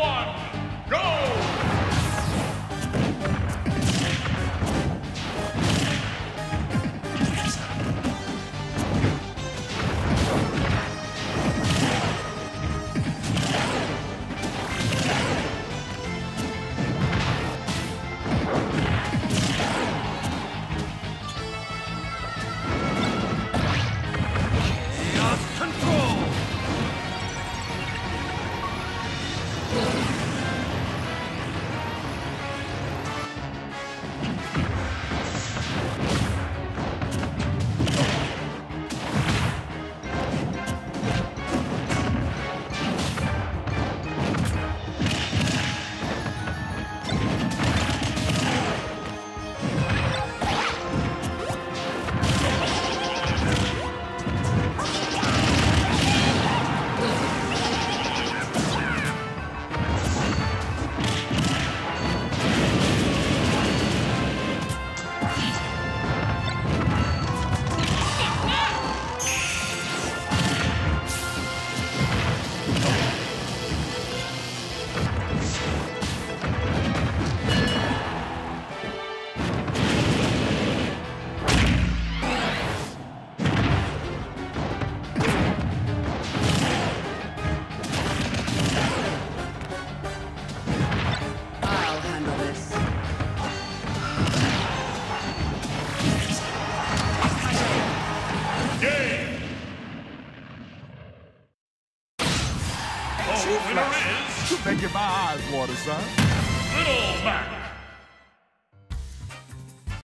one, The winner is Making my eyes water, son. Little Mac.